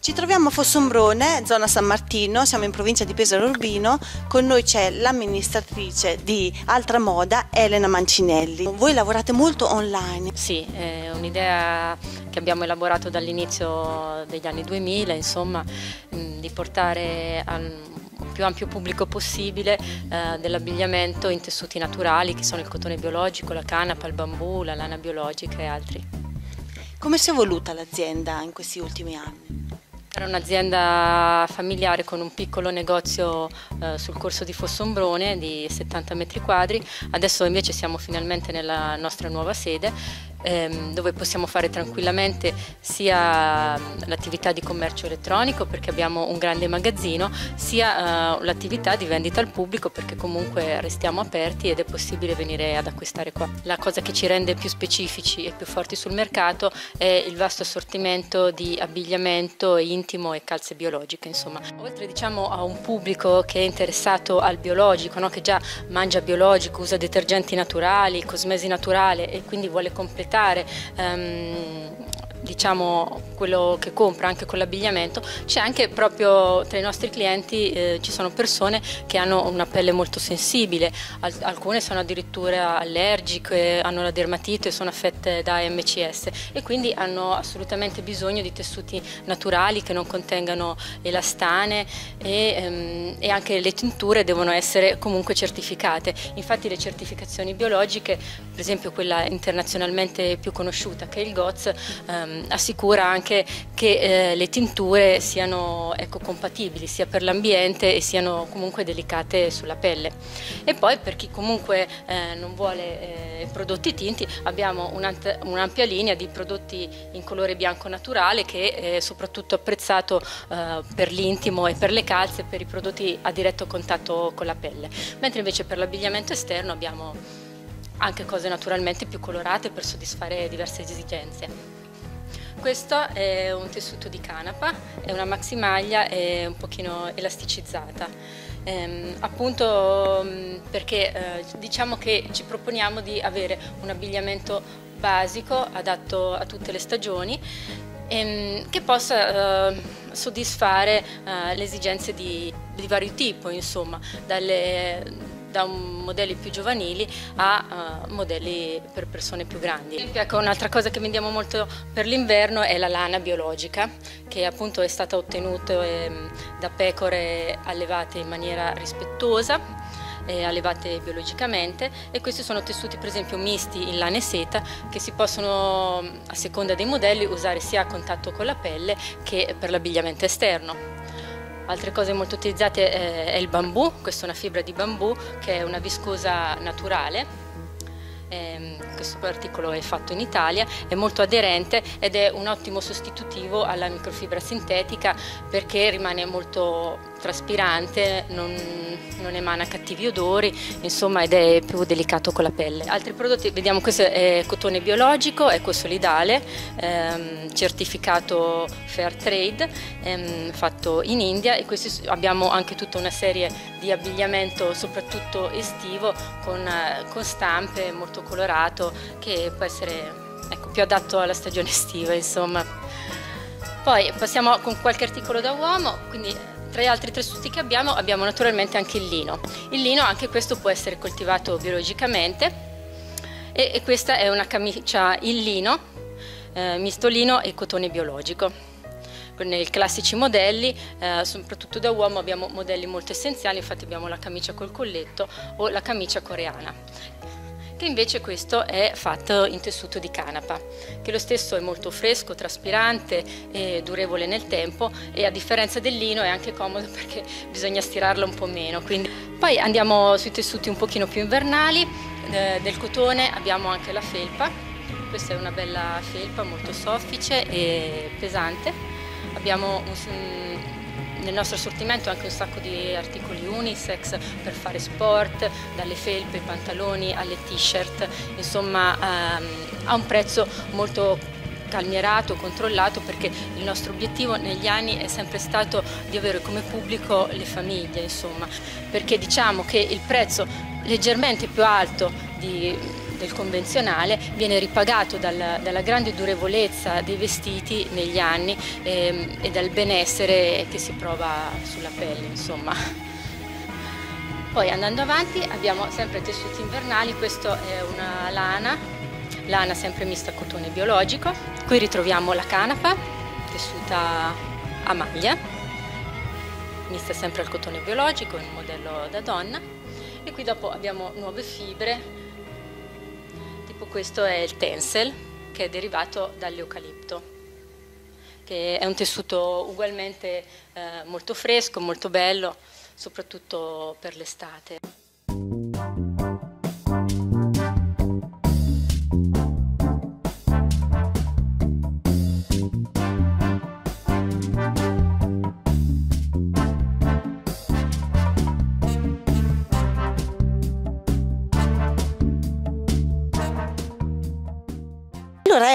Ci troviamo a Fossombrone, zona San Martino, siamo in provincia di Pesaro Urbino, con noi c'è l'amministratrice di Altra Moda, Elena Mancinelli. Voi lavorate molto online. Sì, è un'idea che abbiamo elaborato dall'inizio degli anni 2000, insomma, di portare al più ampio pubblico possibile eh, dell'abbigliamento in tessuti naturali che sono il cotone biologico, la canapa, il bambù, la lana biologica e altri. Come si è evoluta l'azienda in questi ultimi anni? Era un'azienda familiare con un piccolo negozio eh, sul corso di Fossombrone di 70 metri quadri, adesso invece siamo finalmente nella nostra nuova sede ehm, dove possiamo fare tranquillamente sia l'attività di commercio elettronico perché abbiamo un grande magazzino, sia eh, l'attività di vendita al pubblico perché comunque restiamo aperti ed è possibile venire ad acquistare qua. La cosa che ci rende più specifici e più forti sul mercato è il vasto assortimento di abbigliamento intimo e calze biologiche, insomma. Oltre diciamo a un pubblico che è interessato al biologico, no? che già mangia biologico, usa detergenti naturali, cosmesi naturale e quindi vuole completare ehm, diciamo quello che compra anche con l'abbigliamento, c'è anche proprio tra i nostri clienti eh, ci sono persone che hanno una pelle molto sensibile, Al alcune sono addirittura allergiche, hanno la dermatite, sono affette da MCS e quindi hanno assolutamente bisogno di tessuti naturali che non contengano elastane e, ehm, e anche le tinture devono essere comunque certificate. Infatti le certificazioni biologiche, per esempio quella internazionalmente più conosciuta che è il GOTS, ehm, assicura anche che eh, le tinture siano ecocompatibili sia per l'ambiente e siano comunque delicate sulla pelle. E poi per chi comunque eh, non vuole eh, prodotti tinti abbiamo un'ampia linea di prodotti in colore bianco naturale che è soprattutto apprezzato eh, per l'intimo e per le calze, per i prodotti a diretto contatto con la pelle. Mentre invece per l'abbigliamento esterno abbiamo anche cose naturalmente più colorate per soddisfare diverse esigenze. Questo è un tessuto di canapa, è una maximaglia e un pochino elasticizzata. Ehm, appunto mm, perché eh, diciamo che ci proponiamo di avere un abbigliamento basico adatto a tutte le stagioni ehm, che possa eh, soddisfare eh, le esigenze di, di vario tipo, insomma, dalle da modelli più giovanili a uh, modelli per persone più grandi. Ecco, un'altra cosa che vendiamo molto per l'inverno è la lana biologica, che appunto è stata ottenuta eh, da pecore allevate in maniera rispettosa allevate biologicamente e questi sono tessuti per esempio misti in lana e seta che si possono a seconda dei modelli usare sia a contatto con la pelle che per l'abbigliamento esterno. Altre cose molto utilizzate eh, è il bambù, questa è una fibra di bambù che è una viscosa naturale eh, questo articolo è fatto in Italia, è molto aderente ed è un ottimo sostitutivo alla microfibra sintetica perché rimane molto traspirante, non, non, emana cattivi odori, insomma ed è più delicato con la pelle. Altri prodotti, vediamo questo è cotone biologico, ecosolidale, ehm, certificato Fair Trade, ehm, fatto in India e questi abbiamo anche tutta una serie di abbigliamento soprattutto estivo con, eh, con stampe molto colorato che può essere ecco, più adatto alla stagione estiva insomma. Poi passiamo con qualche articolo da uomo, quindi tra gli altri tessuti che abbiamo abbiamo naturalmente anche il lino. Il lino anche questo può essere coltivato biologicamente e, e questa è una camicia in lino, eh, misto lino e cotone biologico. Nei classici modelli, eh, soprattutto da uomo, abbiamo modelli molto essenziali, infatti abbiamo la camicia col colletto o la camicia coreana che invece questo è fatto in tessuto di canapa, che lo stesso è molto fresco, traspirante e durevole nel tempo e a differenza del lino è anche comodo perché bisogna stirarlo un po' meno. Quindi... Poi andiamo sui tessuti un pochino più invernali, eh, del cotone abbiamo anche la felpa, questa è una bella felpa molto soffice e pesante. Abbiamo un, nel nostro assortimento anche un sacco di articoli unisex per fare sport, dalle felpe, ai pantaloni alle t-shirt, insomma ehm, a un prezzo molto calmierato, controllato perché il nostro obiettivo negli anni è sempre stato di avere come pubblico le famiglie, insomma, perché diciamo che il prezzo leggermente più alto di, del convenzionale viene ripagato dal, dalla grande durevolezza dei vestiti negli anni ehm, e dal benessere che si prova sulla pelle, insomma. Poi andando avanti abbiamo sempre tessuti invernali, questo è una lana lana sempre mista a cotone biologico. Qui ritroviamo la canapa, tessuta a maglia, mista sempre al cotone biologico, in modello da donna. E qui dopo abbiamo nuove fibre, questo è il tencel, che è derivato dall'eucalipto che è un tessuto ugualmente eh, molto fresco, molto bello, soprattutto per l'estate.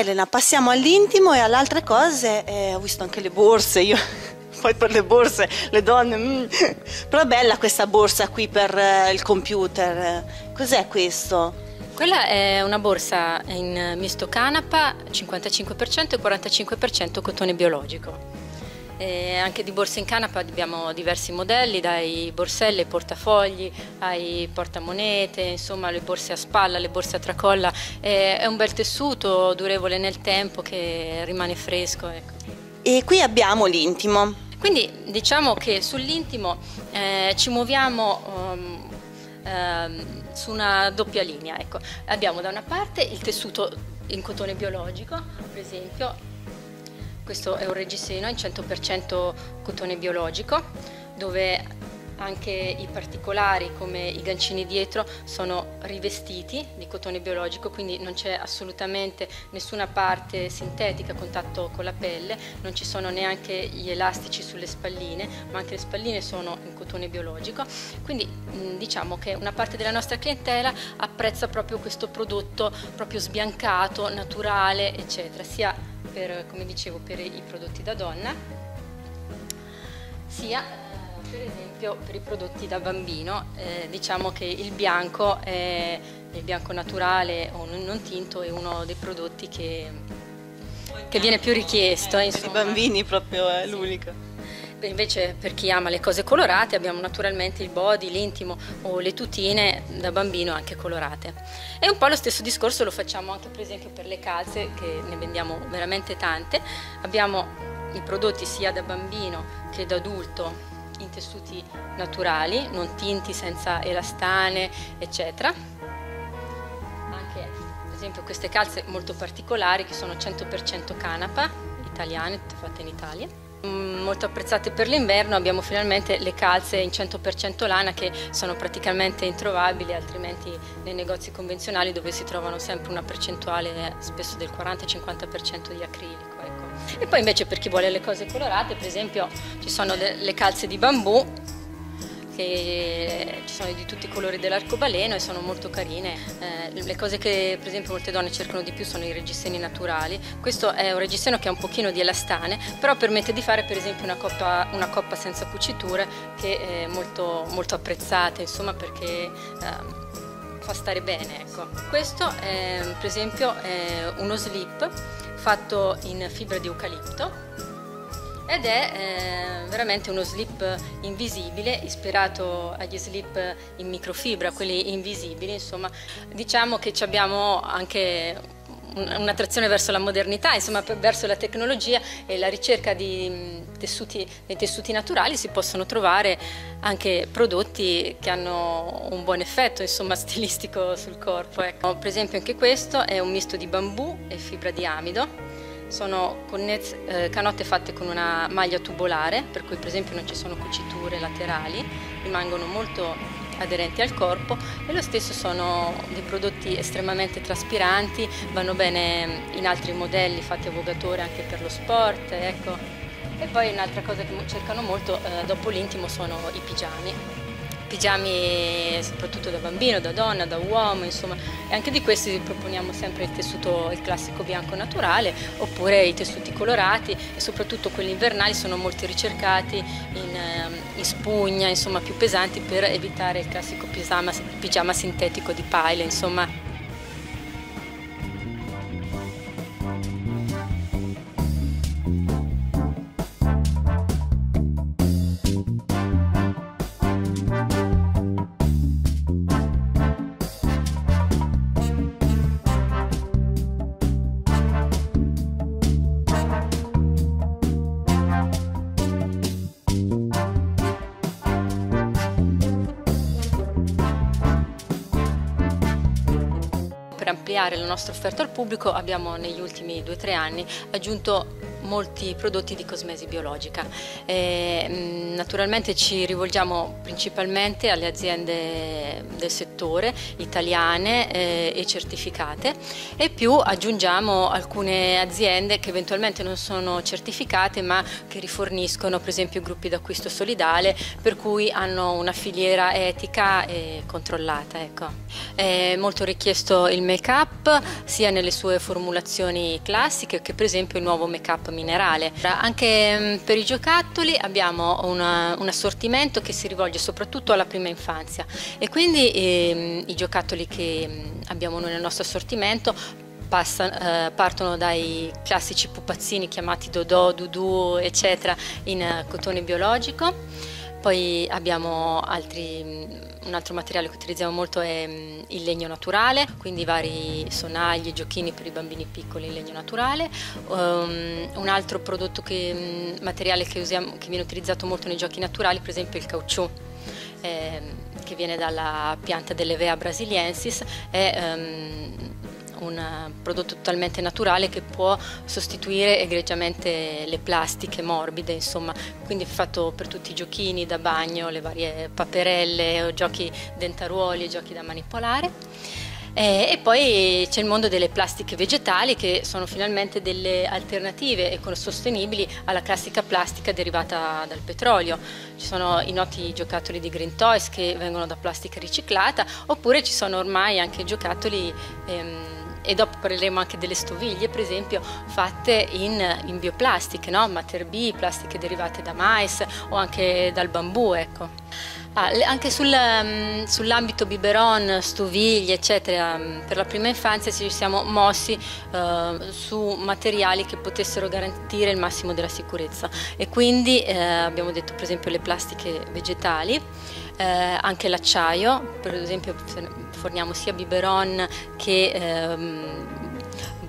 Elena, passiamo all'intimo e alle altre cose. Eh, ho visto anche le borse, io poi per le borse, le donne, mm. però è bella questa borsa qui per eh, il computer. Cos'è questo? Quella è una borsa in misto canapa, 55% e 45% cotone biologico. E anche di borse in canapa abbiamo diversi modelli, dai borselli ai portafogli, ai portamonete, insomma le borse a spalla, le borse a tracolla. È un bel tessuto durevole nel tempo che rimane fresco. Ecco. E qui abbiamo l'intimo. Quindi diciamo che sull'intimo eh, ci muoviamo um, um, su una doppia linea. Ecco. Abbiamo da una parte il tessuto in cotone biologico, per esempio, questo è un reggiseno in 100% cotone biologico dove anche i particolari come i gancini dietro sono rivestiti di cotone biologico, quindi non c'è assolutamente nessuna parte sintetica a contatto con la pelle, non ci sono neanche gli elastici sulle spalline, ma anche le spalline sono in cotone biologico. Quindi diciamo che una parte della nostra clientela apprezza proprio questo prodotto proprio sbiancato, naturale, eccetera, sia per, come dicevo, per i prodotti da donna, sia eh, per esempio per i prodotti da bambino. Eh, diciamo che il bianco, è, il bianco naturale o non tinto è uno dei prodotti che, che viene più richiesto. Per i bambini proprio è l'unico. Invece per chi ama le cose colorate abbiamo naturalmente il body, l'intimo o le tutine da bambino anche colorate. E un po' lo stesso discorso lo facciamo anche per esempio per le calze che ne vendiamo veramente tante. Abbiamo i prodotti sia da bambino che da adulto in tessuti naturali, non tinti, senza elastane, eccetera. Anche per esempio queste calze molto particolari che sono 100% canapa, italiane, fatte in Italia Mm, molto apprezzate per l'inverno abbiamo finalmente le calze in 100% lana che sono praticamente introvabili altrimenti nei negozi convenzionali dove si trovano sempre una percentuale spesso del 40-50% di acrilico. E poi invece per chi vuole le cose colorate per esempio ci sono le calze di bambù che ci sono di tutti i colori dell'arcobaleno e sono molto carine. Eh, le cose che per esempio molte donne cercano di più sono i reggiseni naturali. Questo è un reggiseno che ha un pochino di elastane, però permette di fare per esempio una coppa, una coppa senza cuciture che è molto, molto apprezzata, insomma perché eh, fa stare bene. Ecco. Questo è, per esempio è uno slip fatto in fibra di eucalipto ed è eh, veramente uno slip invisibile ispirato agli slip in microfibra, quelli invisibili, insomma diciamo che abbiamo anche un'attrazione verso la modernità, insomma verso la tecnologia e la ricerca di tessuti, dei tessuti naturali si possono trovare anche prodotti che hanno un buon effetto insomma, stilistico sul corpo. Ecco. Per esempio anche questo è un misto di bambù e fibra di amido sono eh, canotte fatte con una maglia tubolare, per cui per esempio non ci sono cuciture laterali, rimangono molto aderenti al corpo e lo stesso sono dei prodotti estremamente traspiranti, vanno bene in altri modelli fatti a vogatore anche per lo sport. Ecco. E poi un'altra cosa che cercano molto eh, dopo l'intimo sono i pigiami. Pigiami soprattutto da bambino, da donna, da uomo, insomma, e anche di questi proponiamo sempre il tessuto, il classico bianco naturale, oppure i tessuti colorati e soprattutto quelli invernali sono molto ricercati in, ehm, in spugna, insomma, più pesanti per evitare il classico pigiama, pigiama sintetico di pile, insomma. Ampliare la nostra offerta al pubblico abbiamo negli ultimi due o tre anni aggiunto molti prodotti di cosmesi biologica. E, mm, naturalmente ci rivolgiamo principalmente alle aziende del settore, italiane eh, e certificate e più aggiungiamo alcune aziende che eventualmente non sono certificate ma che riforniscono per esempio gruppi d'acquisto solidale per cui hanno una filiera etica e controllata. Ecco. È molto richiesto il make-up sia nelle sue formulazioni classiche che per esempio il nuovo make-up minerale. Anche mm, per i giocattoli abbiamo una, un assortimento che si rivolge soprattutto alla prima infanzia e quindi eh, i giocattoli che mm, abbiamo noi nel nostro assortimento Passa, eh, partono dai classici pupazzini chiamati Dodò, Dudu, eccetera, in cotone biologico poi abbiamo altri, mm, un altro materiale che utilizziamo molto è mm, il legno naturale, quindi vari sonagli, giochini per i bambini piccoli in legno naturale. Um, un altro prodotto che, mm, materiale che, usiamo, che, viene utilizzato molto nei giochi naturali, per esempio il caucciù. Eh, che viene dalla pianta dell'Evea brasiliensis, è um, un eh, prodotto totalmente naturale che può sostituire egregiamente le plastiche morbide, insomma, quindi fatto per tutti i giochini da bagno, le varie paperelle, giochi dentaruoli, giochi da manipolare. Eh, e poi c'è il mondo delle plastiche vegetali che sono finalmente delle alternative ecosostenibili alla classica plastica derivata dal petrolio. Ci sono i noti giocattoli di Green Toys che vengono da plastica riciclata oppure ci sono ormai anche giocattoli ehm, e dopo parleremo anche delle stoviglie per esempio fatte in, in bioplastiche, no? Mater B, plastiche derivate da mais o anche dal bambù. Ecco. Ah, anche sul, um, sull'ambito biberon, stoviglie eccetera, um, per la prima infanzia ci siamo mossi uh, su materiali che potessero garantire il massimo della sicurezza. E quindi eh, abbiamo detto per esempio le plastiche vegetali, eh, anche l'acciaio, per esempio forniamo sia biberon che ehm,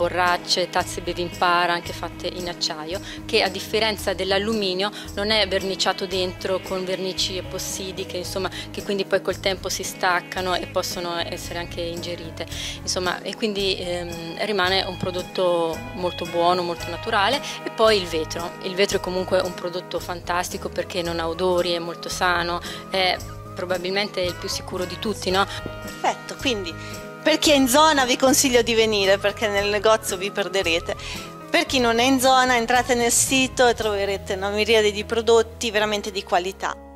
borracce, tazze bevimpara anche fatte in acciaio che a differenza dell'alluminio non è verniciato dentro con vernici epossidiche insomma che quindi poi col tempo si staccano e possono essere anche ingerite. Insomma e quindi ehm, rimane un prodotto molto buono, molto naturale. E poi il vetro, il vetro è comunque un prodotto fantastico perché non ha odori, è molto sano, è probabilmente il più sicuro di tutti, no? Perfetto, quindi per chi è in zona vi consiglio di venire perché nel negozio vi perderete. Per chi non è in zona entrate nel sito e troverete una miriade di prodotti veramente di qualità.